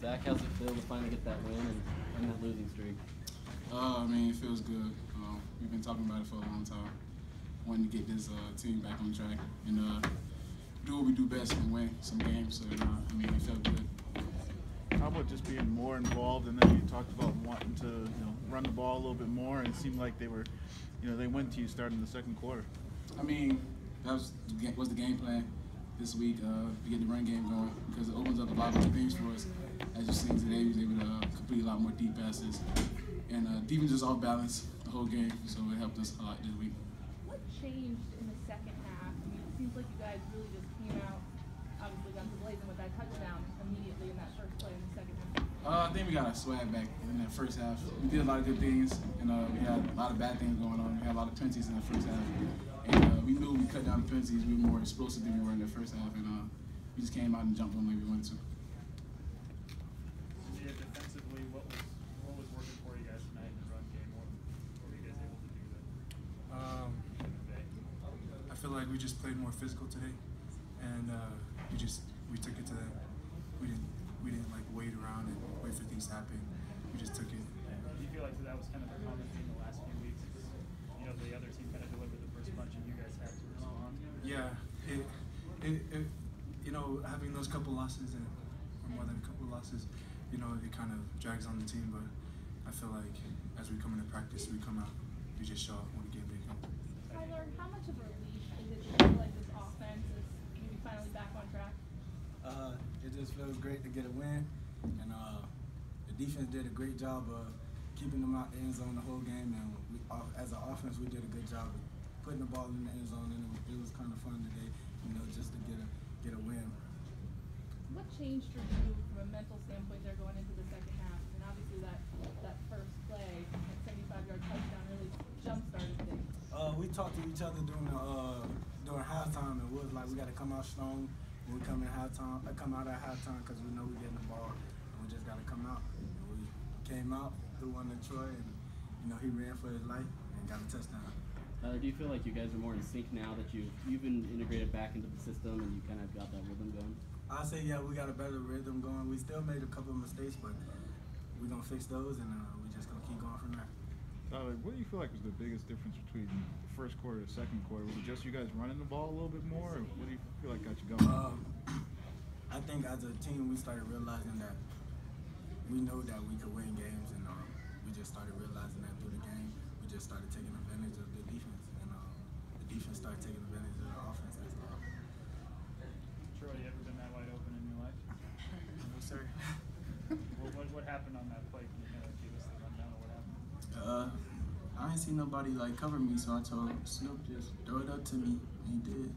Zach, how's it feel to finally get that win and end that losing streak? Uh, I mean, it feels good. Um, we've been talking about it for a long time. Wanting to get this uh, team back on track and uh, do what we do best and win some games. So, uh, I mean, it felt good. How about just being more involved? And then you talked about wanting to, you know, run the ball a little bit more, and it seemed like they were, you know, they went to you starting the second quarter. I mean, that was the, was the game plan this week uh, to get the run game going because it opens up a lot of things for us. As you've seen today, he was able to uh, complete a lot more deep passes. And uh, defense was off balance the whole game, so it helped us a lot this week. What changed in the second half? I mean, it seems like you guys really just came out, obviously guns blazing with that touchdown immediately in that first play in the second half. Uh, I think we got our swag back in that first half. We did a lot of good things, and uh, we had a lot of bad things going on. We had a lot of penalties in the first half, and uh, we knew we cut down the penalties. We were more explosive than we were in the first half, and uh, we just came out and jumped on like we wanted to. Yeah, defensively, what was what was working for you guys tonight in the run game? What, what were you guys able to do that Um, today? I feel like we just played more physical today, and uh, we just we took it to them. We didn't we didn't like wait around and wait for things to happen. We just took it. Do you feel like that was kind of a common theme the last few weeks? Is, you know, the other team kind of delivered the first punch and you guys had to respond. Yeah, it, it, it you know having those couple losses and or more than a couple losses, you know it kind of drags on the team. But I feel like as we come into practice, we come out, we just show up when the game day comes. Tyler, how much of a relief is it feel like this offense is maybe finally back on track? Uh, it just feels great to get a win, and uh, the defense did a great job of keeping them out the end zone the whole game. And we, as an offense, we did a good job of putting the ball in the end zone, and it was, it was kind of fun today, you know, just to get a get a win. What changed for you from a mental standpoint there going into the second half? And obviously that that first play, that 75-yard touchdown, really jump-started things. Uh, we talked to each other during the uh, during halftime, and we was like, we got to come out strong when we come in halftime. Uh, come out at halftime because we know we're getting the ball, and we just got to come out. And we came out, threw one to Troy, and you know he ran for his life and got a touchdown. Tyler, do you feel like you guys are more in sync now that you've you've been integrated back into the system and you kind of got that rhythm going? I say yeah, we got a better rhythm going. We still made a couple of mistakes, but we're gonna fix those, and uh, we just gonna keep going from there. Tyler, what do you feel like was the biggest difference between the first quarter and the second quarter? Was it just you guys running the ball a little bit more, or what do you feel like got you going? Um, I think as a team, we started realizing that we know that we could win games, and uh, we just started realizing that through the game. We just started taking advantage of the defense, and uh, the defense started taking advantage of the offense. That's all. Troy, you ever been that wide open in your life? No, sir. What, what, what happened on that play? Can you kind of give us the rundown of what happened? Uh, I ain't seen nobody like cover me, so I told Snoop just throw it up to me, and he did.